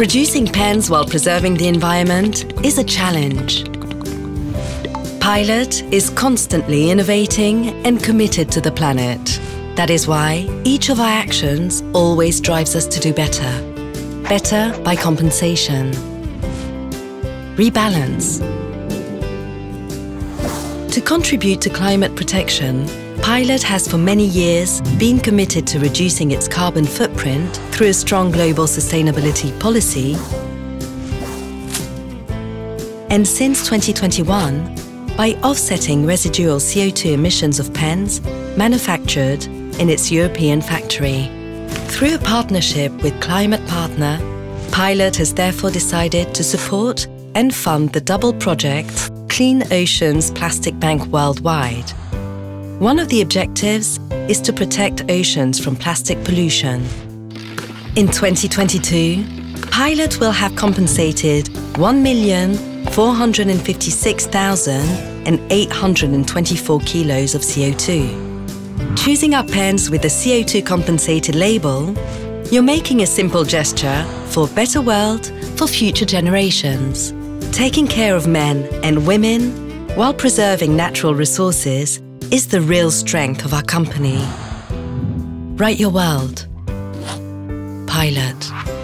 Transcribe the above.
Producing pens while preserving the environment is a challenge. Pilot is constantly innovating and committed to the planet. That is why each of our actions always drives us to do better. Better by compensation. Rebalance. To contribute to climate protection, Pilot has for many years been committed to reducing its carbon footprint through a strong global sustainability policy. And since 2021, by offsetting residual CO2 emissions of pens manufactured in its European factory. Through a partnership with Climate Partner, Pilot has therefore decided to support and fund the double project Clean Oceans Plastic Bank Worldwide. One of the objectives is to protect oceans from plastic pollution. In 2022, Pilot will have compensated 1,456,824 kilos of CO2. Choosing our pens with the CO2 compensated label, you're making a simple gesture for a better world for future generations. Taking care of men and women while preserving natural resources is the real strength of our company. Write your world. Pilot.